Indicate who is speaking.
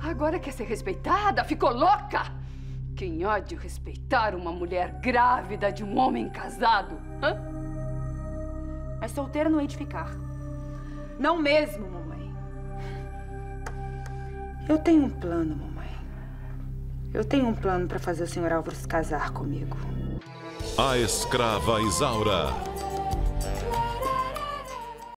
Speaker 1: Agora quer ser respeitada? Ficou louca? Quem há de respeitar uma mulher grávida de um homem casado? Hã?
Speaker 2: Mas solteira não hei de ficar. Não mesmo, mamãe. Eu tenho um plano, mamãe. Eu tenho um plano para fazer o senhor Álvaro se casar comigo.
Speaker 3: A escrava Isaura.